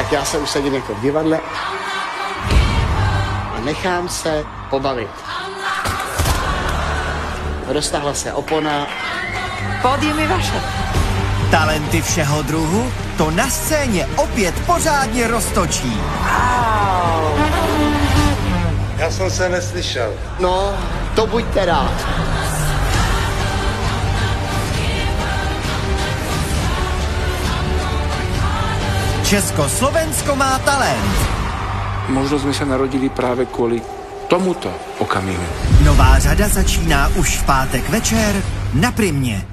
tak já se usadím jako v divadle a nechám se pobavit. Roztahla se opona. Pódium je vaše. Talenty všeho druhu to na scéně opět pořádně roztočí. Já jsem se neslyšel. No, to buďte rád. Československo má talent. Možno sme sa narodili práve kvôli tomuto okamihu. Nová řada začíná už v pátek večer na Primě.